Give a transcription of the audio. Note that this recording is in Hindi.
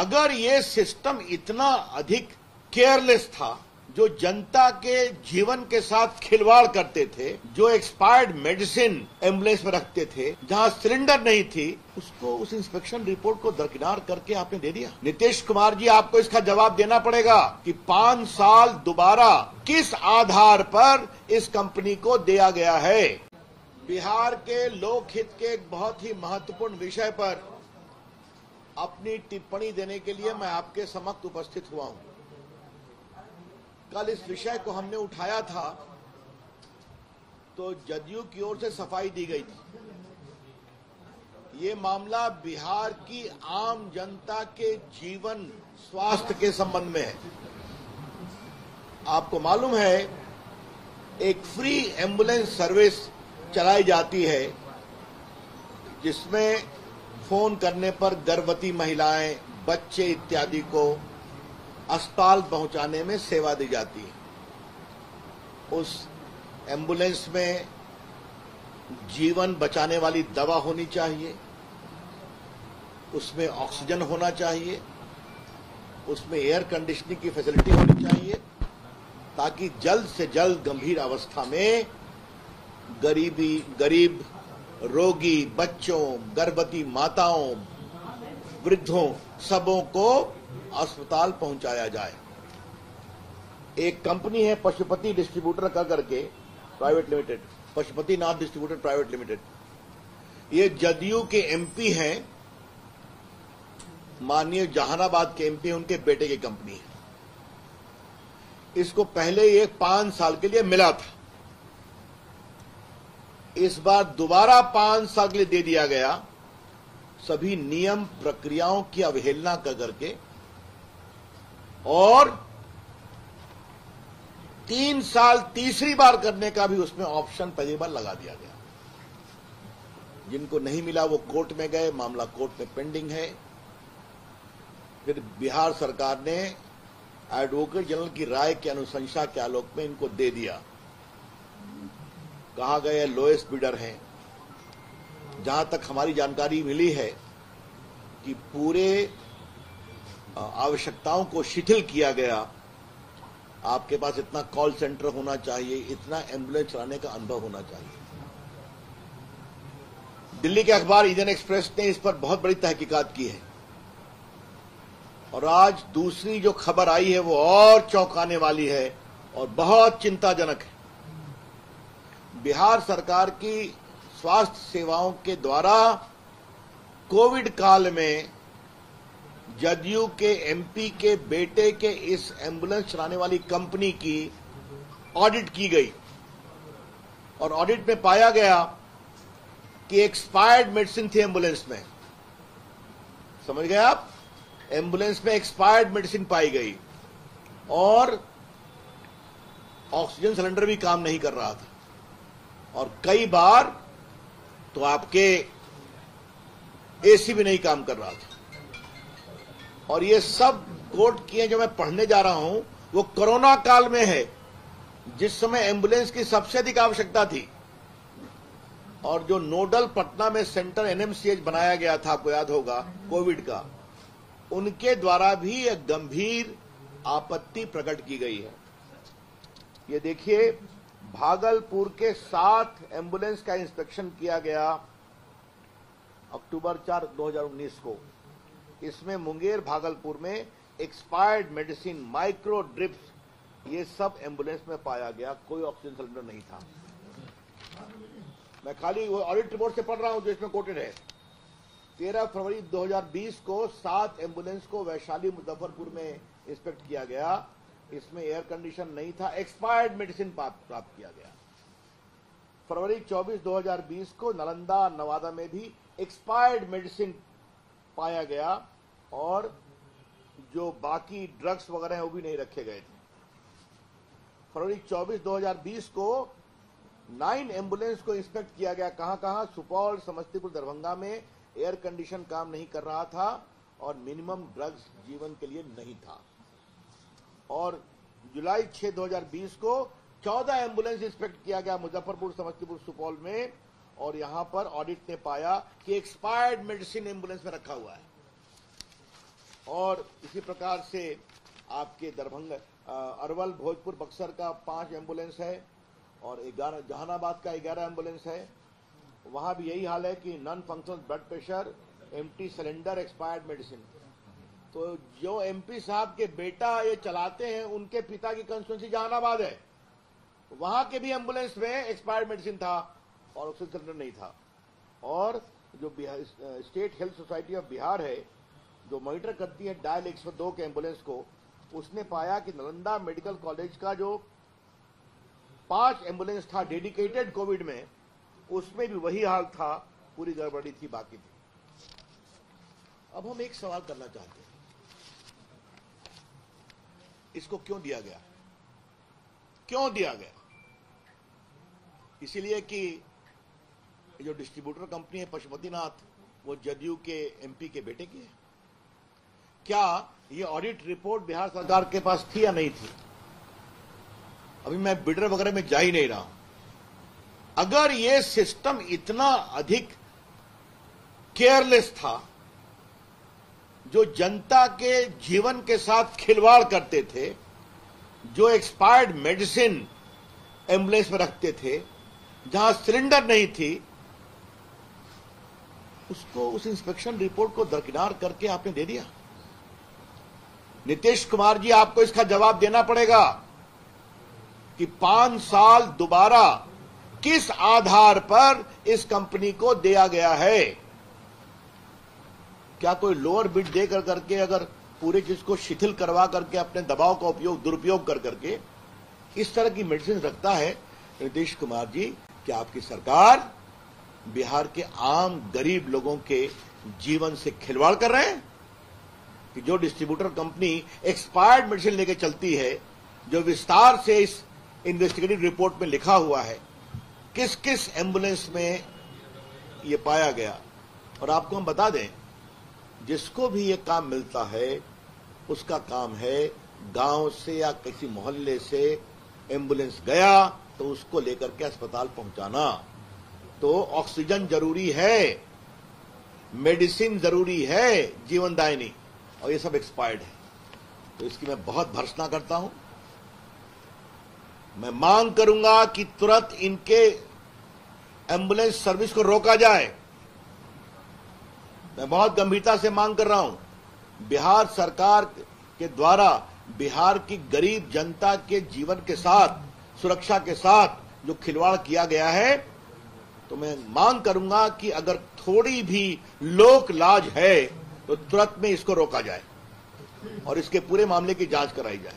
अगर ये सिस्टम इतना अधिक केयरलेस था, जो जनता के जीवन के साथ खिलवाड़ करते थे, जो एक्सपायर्ड मेडिसिन एंबुलेंस में रखते थे, जहाँ सिलेंडर नहीं थी, उसको उस इंस्पेक्शन रिपोर्ट को दरकिनार करके आपने दे दिया। नीतीश कुमार जी, आपको इसका जवाब देना पड़ेगा कि पाँच साल दोबारा किस आधार पर इस कंपनी को दिया गया है? बिहार के लोकहित के एक बहुत ही महत्वपूर्ण विषय पर अपनी टिप्पणी देने के लिए मैं आपके समक्ष उपस्थित हुआ हूँ। कल इस विषय को हमने उठाया था तो जदयू की ओर से सफ़ाई दी गई थी। ये मामला बिहार की आम जनता के जीवन स्वास्थ्य के संबंध में है। आपको मालूम है, एक फ्री एंबुलेंस सर्विस चलाई जाती है, जिसमें फ़ोन करने पर गर्भवती महिलाएँ, बच्चे इत्यादि को अस्पताल पहुँचाने में सेवा दी जाती है। उस एंबुलेंस में जीवन बचाने वाली दवा होनी चाहिए, उसमें ऑक्सीजन होना चाहिए, उसमें एयर कंडीशनिंग की फैसिलिटी होनी चाहिए, ताकि जल्द से जल्द गंभीर अवस्था में गरीबी, गरीब रोगी, बच्चों, गर्भवती माताओं, वृद्धों, सबों को अस्पताल पहुँचाया जाए। एक कंपनी है पशुपति डिस्ट्रीब्यूटर का करके, private limited, Pashupati Nath distributor private limited. ये जदयू के एमपी हैं, माननीय जहानाबाद के एमपी उनके बेटे की कंपनी है। इसको पहले ये पाँच साल के लिए मिला था। इस बार दोबारा पाँच साल दे दिया गया। सभी नियम प्रक्रियाओं की अवहेलना कर करके और तीन साल तीसरी बार करने का भी उसमें ऑप्शन पहली बार लगा दिया गया। जिनको नहीं मिला वो कोर्ट में गए, मामला कोर्ट में पेंडिंग है। फिर बिहार सरकार ने एडवोकेट जनरल की राय की अनुशंसा के आलोक में इनको दे दिया। कहा गया लोएस्ट बिडर हैं। जहाँ तक हमारी जानकारी मिली है कि पूरे आवश्यकताओं को शिथिल किया गया, आपके पास इतना कॉल सेंटर होना चाहिए, इतना एंबुलेंस चलाने का अनुभव होना चाहिए। दिल्ली के अखबार इंडियन एक्सप्रेस ने इस पर बहुत बड़ी तहकीकात की है। और आज दूसरी जो खबर आई है, वो और चौंकाने वाली है और बहुत चिंताजनक है। बिहार सरकार की स्वास्थ्य सेवाओं के द्वारा कोविड काल में जदयू के एमपी के बेटे के इस एंबुलेंस चलाने वाली कंपनी की ऑडिट की गई। और ऑडिट में पाया गया कि एक्सपायर्ड मेडिसिन थी एंबुलेंस में। समझ गए आप? एंबुलेंस में एक्सपायर्ड मेडिसिन पाई गई। और ऑक्सीजन सिलेंडर भी काम नहीं कर रहा था। और कई बार तो आपके एसी भी नहीं काम कर रहा था। और ये सब कोर्ट किए जो मैं पढ़ने जा रहा हूँ, वो कोरोना काल में है, जिस समय एंबुलेंस की सबसे अधिक आवश्यकता थी। और जो नोडल पटना में सेंटर एनएमसीएच बनाया गया था, आपको याद होगा, कोविड का, उनके द्वारा भी एक गंभीर आपत्ति प्रकट की गई है। ये देखिए भागलपुर के सात एंबुलेंस का इंस्पेक्शन किया गया अक्टूबर चार 2019 को। इसमें मुंगेर, भागलपुर में एक्सपायर्ड मेडिसिन माइक्रो ड्रिप्स ये सब एंबुलेंस में पाया गया। कोई ऑक्सीजन सिलेंडर नहीं था। मैं खाली ऑडिट रिपोर्ट से पढ़ रहा हूँ जो इसमें कोटेड है। 13 फरवरी 2020 को सात एंबुलेंस को वैशाली मुजफ्फरपुर में इंस्पेक्ट किया गया। इसमें एयर कंडीशन नहीं था एक्सपायर्ड मेडिसिन प्राप्त किया गया। फरवरी 24 2020 को नालंदा, नवादा में भी एक्सपायर्ड मेडिसिन पाया गया और जो बाकी ड्रग्स वगैरह हैं वो भी नहीं रखे गए थे। फरवरी 24 2020 को नाइन एंबुलेंस को इंस्पेक्ट किया गया। कहाँ कहाँ? सुपौल, समस्तीपुर, दरभंगा में एयर कंडीशन काम नहीं कर रहा था और मिनिमम ड्रग्स जीवन के लिए नहीं था। और जुलाई 6 2020 को 14 एंबुलेंस इंस्पेक्ट किया गया मुजफ्फरपुर, समस्तीपुर, सुपौल में। और यहाँ पर ऑडिट ने पाया कि एक्सपायर्ड मेडिसिन एंबुलेंस में रखा हुआ है। और इसी प्रकार से आपके दरभंगा अरवल, भोजपुर, बक्सर का पाँच एंबुलेंस है और ग्यारह, जहानाबाद का ग्यारह एंबुलेंस है। वहाँ भी यही हाल है कि non functional blood pressure, empty cylinder, expired medicine. तो जो एमपी साहब के बेटा ये चलाते हैं, उनके पिता की कंस्टिट्यूंसी जहानाबाद है। वहाँ के भी एंबुलेंस में एक्सपायर्ड मेडिसिन था और ऑक्सीजन सिलेंडर नहीं था। और जो state health society of Bihar है, जो मॉनिटर करती है डायल 102 के एंबुलेंस को, उसने पाया कि नालंदा मेडिकल कॉलेज का जो पाँच एंबुलेंस था डेडिकेटेड कोविड में, उसमें भी वही हाल था, पूरी गड़बड़ी थी, बाकी थी। अब हम एक सवाल करना चाहते हैं। इसको क्यों दिया गया? क्यों दिया गया? इसीलिए कि जो डिस्ट्रीब्यूटर कंपनी है, पशुपतिनाथ, वो जदयू के एमपी के बेटे की है। क्या ये ऑडिट रिपोर्ट बिहार सरकार के पास थी या नहीं थी? अभी मैं बिडर वगैरह में जा ही नहीं रहा हूँ। अगर ये सिस्टम इतना अधिक केयरलेस था जो जनता के जीवन के साथ खिलवाड़ करते थे, जो एक्सपायर्ड मेडिसिन एंबुलेंस में रखते थे, जहाँ सिलेंडर नहीं थी, उसको, उस इंस्पेक्शन रिपोर्ट को दरकिनार करके आपने दे दिया। नीतीश कुमार जी, आपको इसका जवाब देना पड़ेगा कि पाँच साल दोबारा किस आधार पर इस कंपनी को दिया गया है? क्या कोई लोअर बिड दे कर करके अगर पूरे चीज़ को शिथिल करवा करके अपने दबाव का उपयोग, दुरुपयोग कर करके इस तरह की मेडिसिन रखता है, नीतीश कुमार जी कि आपकी सरकार बिहार के आम गरीब लोगों के जीवन से खिलवाड़ कर रहे हैं? कि जो डिस्ट्रीब्यूटर कंपनी एक्सपायर्ड मेडिसिन लेके चलती है, जो विस्तार से इस इन्वेस्टिगेटिव रिपोर्ट में लिखा हुआ है किस किस एंबुलेंस में ये पाया गया? और आपको हम बता दें जिसको भी ये काम मिलता है, उसका काम है गाँव से या किसी मोहल्ले से एंबुलेंस गया तो उसको लेकर के अस्पताल पहुंचाना। तो ऑक्सीजन ज़रूरी है, मेडिसिन ज़रूरी है जीवनदायिनी और ये सब एक्सपायर्ड है। तो इसकी मैं बहुत भर्सना करता हूँ। मैं मांग करूँगा कि तुरंत इनके एंबुलेंस सर्विस को रोका जाए। मैं बहुत गंभीरता से मांग कर रहा हूँ। बिहार सरकार के द्वारा बिहार की गरीब जनता के जीवन के साथ, सुरक्षा के साथ जो खिलवाड़ किया गया है तो मैं मांग करूँगा कि अगर थोड़ी भी लोक लाज है तो तुरंत में इसको रोका जाए और इसके पूरे मामले की जाँच कराई जाए।